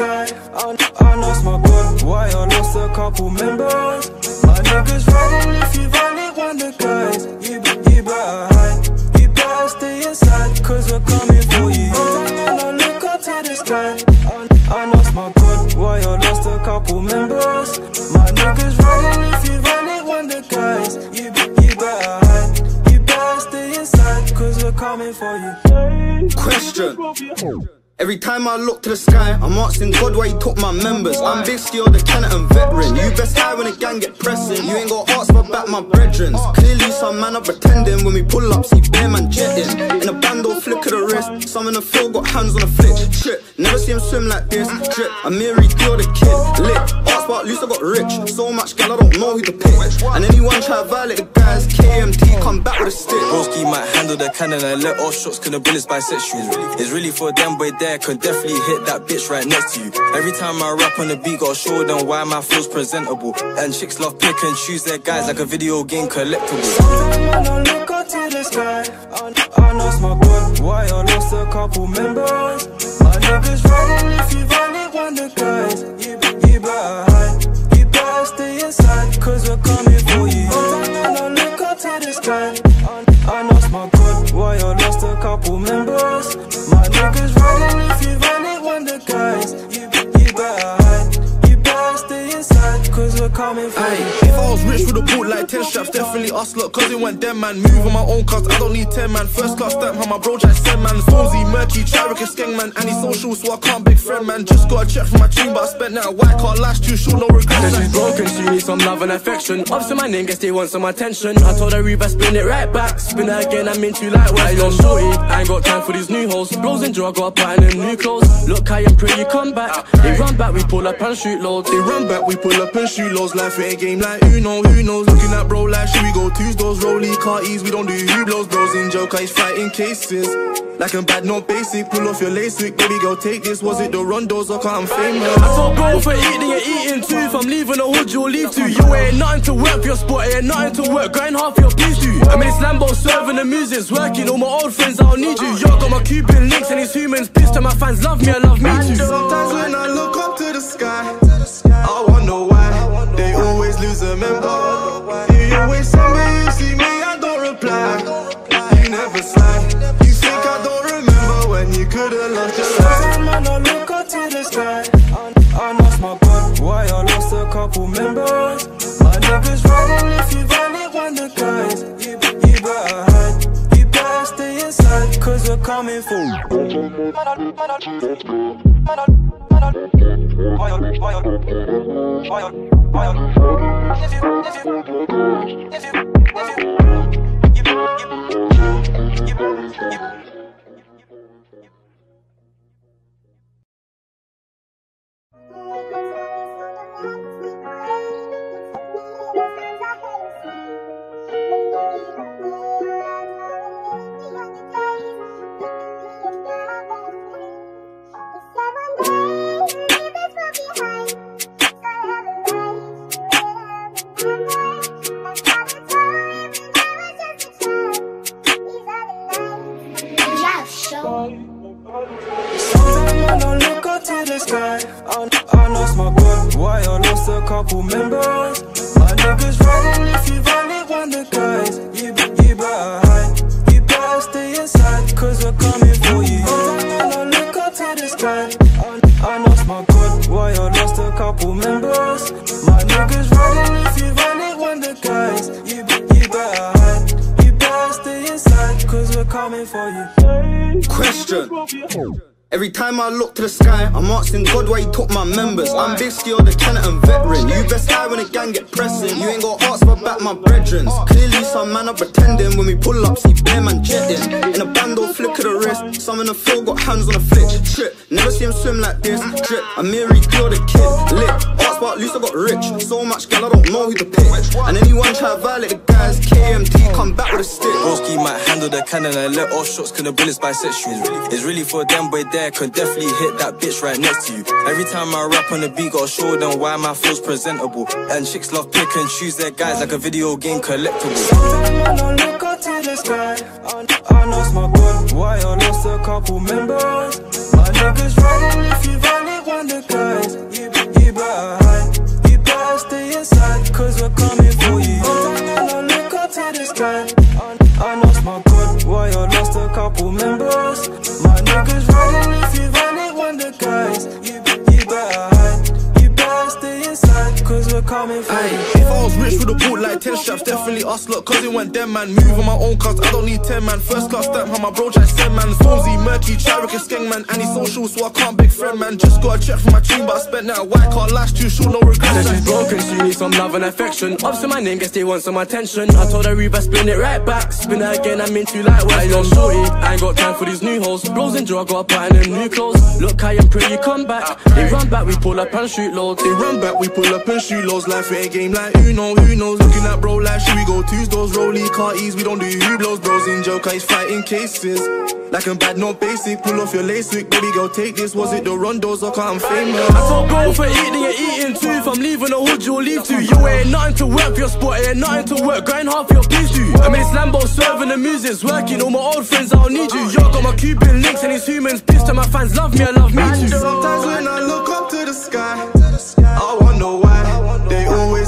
I, I lost my god, why I lost a couple members. My niggas riding if you've only one the guys. You, you better hide, you better stay inside, cause we're coming for you. And I look up to the sky. I, I lost my god, why I lost a couple members. My niggas riding if you've only one the guys. You, you better hide, you better stay inside, cause we're coming for you. Question. Every time I look to the sky, I'm asking God why he took my members. I'm basically the Canton veteran. You best high when the gang get pressing. You ain't got hearts for back my brethren. Clearly some man are pretending when we pull up, see bear man jetting. In a bando, flick of the wrist. Some in the field got hands on the flick. Trip, never see him swim like this. Drip, I'm Mary Dio the kid. Lit, ask about loose, I got rich. So much gal, I don't know who to pick. And anyone try to violate the guys, KMT come back with a stick. Broski might handle the cannon and let off shots, cause the bullets bisexual. It's really for them, boy, there could definitely hit that bitch right next to you. Every time I rap on the beat, gotta show them why my flow's presentable. And chicks love pick and choose their guys like a video game collectible. When I look up to the sky, I, I lost my god, why I lost a couple members. My niggas riding if you've only one the guys. I, lost my god, why I lost a couple members. My niggas riding if you've only one the guys. Coming for Aye, you. if I was rich with a boot like 10 straps, definitely us lot, cause it went them man. Move on my own cars, I don't need 10 man. First class stamp, how my bro try send man. Stormzy, murky, Charick, and skeng man. Anti-social, so I can't big friend man. Just got a check for my team, but I spent that white car last too short, no regrets. Said she's broken, she needs some love and affection. Up to my name, guess they want some attention. I told her Reba, spin it right back. Spin it again, I'm into like West. Yo, shorty, I ain't got time for these new hoes. Blows and drug, got buying them new clothes. Look I am pray you come back. They run back, we pull up and shoot loads. They run back, we pull up and shoot lows. Life ain't a game like Uno, who knows? Looking at bro like, should we go Tuesdays? Rolly, carties, we don't do Hublots. Bros in joke, he's fighting cases. Like I'm bad, not basic. Pull off your LASIK, baby girl, take this. Was it the Rondos or can't I'm famous? I told bro for eating, you're eating too. If I'm leaving the hood, you'll leave too. You ain't nothing to work for your spot, ain't nothing to work. Grind for your please do. I'm in this Lambo serving the music's working. All my old friends, I don't need you. Yo, got my Cuban links and these humans pissed. And my fans love me, I love me too. Sometimes when I look up to the sky, always lose a member. You always send me, you see me, I don't reply. You never slide. You think I don't remember when you could've lost your life. Sometimes when I look up to the sky, I, lost my god, why I lost a couple members. My niggas riding if you've only one the guys. You, you better stay inside, cause we're coming for you. Sometimes up to the sky, I, I lost my why I lost a couple members. My niggas riding if you've only one the guys. You, you better hide, you better stay inside, cause we're coming for you. When I look up to the sky, I, I lost my why I lost a couple members. My niggas riding if you've only one the guys. You, you better hide, you better stay inside, cause we're coming for you. Question. Every time I look to the sky, I'm asking God why he took my members. I'm basically the Canton veteran. You best high when the gang get pressing. You ain't got hearts for back my brethren. Clearly some man are pretending when we pull up, see bear man jetting. In a bando, flick of the wrist. Some in the field got hands on the flick. Trip, never see him swim like this. Drip, I'm Mary Dio the kid. Lit, ask about loose, I got rich. So much gal, I don't know who to pick. And anyone try to violate the guys, KMT come back with a stick. Broski might handle the cannon and let off shots, cause the bullets bisexual. It's really for them, boy, there could definitely hit that bitch right next to you. Every time I rap on the beat, got show them why my flow's presentable. And chicks love pick and choose their guys like a video game collectible. Someone look up to the sky. I know it's my good. Why I lost a couple members? My niggas running if you violate want the guys. You, you better hide. You better stay inside, cause we're coming for you. Someone look up to the sky. I know it's my good. Why lost a couple members. My niggas running if you run it, one the guys. Aye, you. if I was rich with a boot like 10 straps, definitely us lot, cause it went them man. Move on my own cars, I don't need 10 man. First class stamp, how my bro try send man. Stormzy, murky, Charick and skeng man. Anti-social, so I can't big friend man. Just got a check for my team, but I spent that white car last too short, no regrets. Said she's broken, she needs some love and affection. Ups in my name, guess they want some attention. I told her Reba, spin it right back. Spin it again, I'm into like what I shorty. I ain't got time for these new hoes. Bros and Joe, I got a pattern in new clothes. Look, I am pretty, come back. They run back, we pull up and shoot loads. They run back, we pull up and shoot lows. Life ain't a game like who know, who knows. Looking at bro like should we go Tuesdays, rolly car ease, we don't do Hublots. Bros in joker, he's fighting cases. Like I'm bad, not basic. Pull off your lace, LASIK, baby, go take this. Was it the rondos or I'm famous? I told bro for eating, you're eating too. If I'm leaving the hood, you'll leave too. You ain't nothing to work for your spot, ain't nothing to work. Grind hard for your please do. I mean, it's Lambo serving the music's working. All my old friends, I don't need you. Yo, got my Cuban links and these humans pissed, and my fans love me, I love me too. Sometimes when I look up to the sky,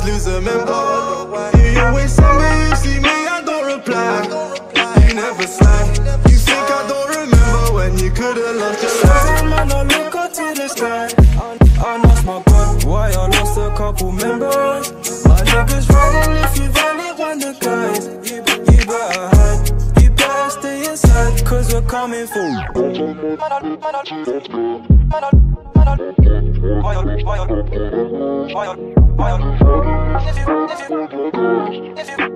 always lose a member. You always send me, you see me, I don't reply. You never slide. You think I don't remember when you could've lost your life. Sometimes man, I look up to the sky. I, lost my God, why I lost a couple members. My niggas riding if you valid one the guys. You, better hide, you better stay inside, cause we're coming for you. If you, if you, if you,